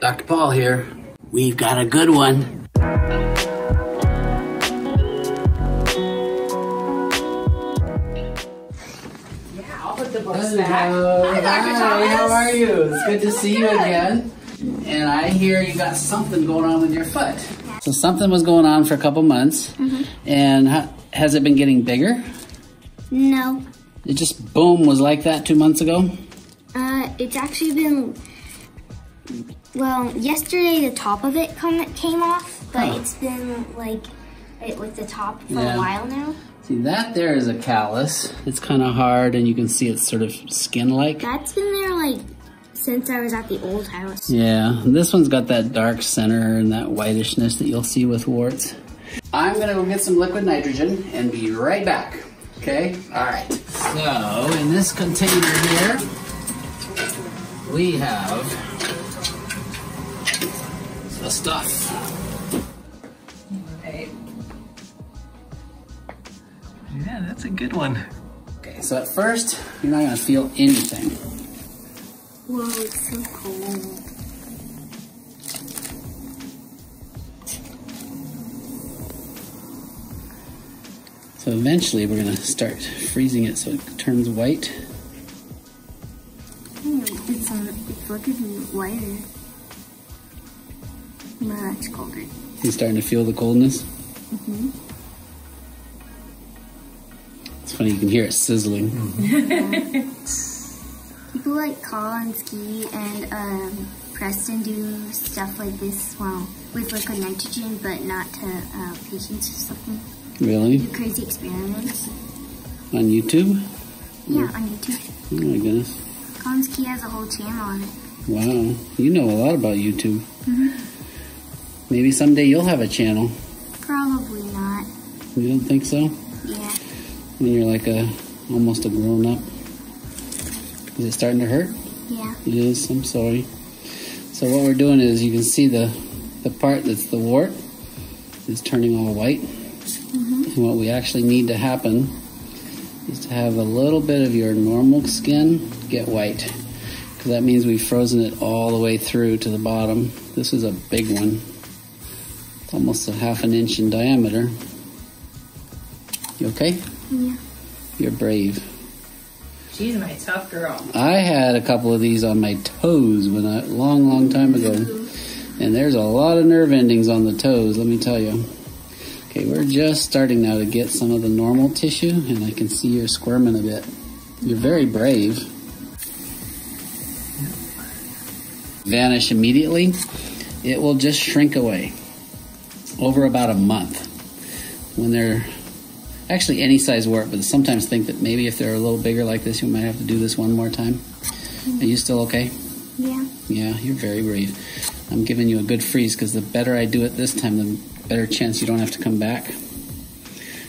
Dr. Paul here. We've got a good one. Yeah, I'll put the books back. Hi, Dr. Hi, Thomas. how are you? It's good to see you again. And I hear you got something going on with your foot. So something was going on for a couple months. Mhm. And has it been getting bigger? No. It just boom was like that two months ago. Uh, it's actually been. Well, yesterday the top of it come, came off, but Huh. it's been like it with the top for Yeah. a while now. See that there is a callus. It's kind of hard, and you can see it's sort of skin-like. That's been there like since I was at the old house. Yeah, this one's got that dark center and that whitishness that you'll see with warts. I'm gonna go get some liquid nitrogen and be right back. Okay? Alright. So, in this container here, we have the stuff. Okay. Yeah, that's a good one. Okay, so at first, you're not gonna feel anything. Whoa, it's so cold. So eventually, we're gonna start freezing it so it turns white. Hmm, It's um, it's looking whiter. Much colder. You starting to feel the coldness? Mhm. It's funny, you can hear it sizzling. People like Call Colin Ski and um, Preston do stuff like this, well, with liquid nitrogen, but not to uh, patients or something. Really? Do crazy experiments. On YouTube? Yeah, on YouTube. Oh my goodness. Colin Ski has a whole channel on it. Wow. You know a lot about YouTube. Maybe someday you'll have a channel. Probably not. You don't think so? Yeah. When you're like a almost a grown up. Is it starting to hurt? Yeah. It is. I'm sorry. So what we're doing is you can see the the part that's the wart is turning all white. Mm -hmm. And what we actually need to happen is to have a little bit of your normal skin get white. Because that means we've frozen it all the way through to the bottom. This is a big one. It's almost a half an inch in diameter. You okay? Yeah. You're brave. She's my tough girl. I had a couple of these on my toes when I long, long time ago, and there's a lot of nerve endings on the toes. Let me tell you. Okay, we're just starting now to get some of the normal tissue, and I can see you're squirming a bit. You're very brave. Vanish immediately. It will just shrink away over about a month. When they're actually any size wart, but sometimes think that maybe if they're a little bigger like this, you might have to do this one more time. Are you still okay? Yeah. Yeah, you're very brave. I'm giving you a good freeze because the better I do it this time, the better chance you don't have to come back.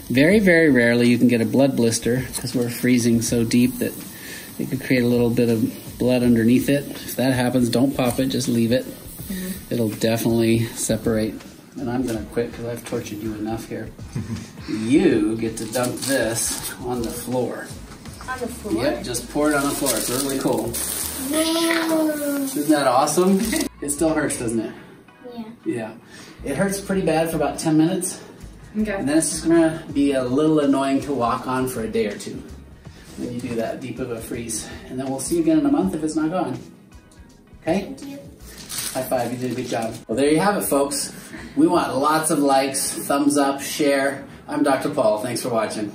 Very, very rarely you can get a blood blister because we're freezing so deep that it could create a little bit of blood underneath it. If that happens, don't pop it, just leave it. Mm-hmm. It'll definitely separate. And I'm going to quit because I've tortured you enough here. you get to dump this on the floor. On the floor? Yep, just pour it on the floor. It's really cool. Whoa. Isn't that awesome? It still hurts, doesn't it? Yeah. Yeah. It hurts pretty bad for about 10 minutes, Okay. and then it's just gonna be a little annoying to walk on for a day or two when you do that deep of a freeze. And then we'll see you again in a month if it's not gone. Okay? Thank you. High five, you did a good job. Well, there you have it, folks. We want lots of likes, thumbs up, share. I'm Dr. Paul. Thanks for watching.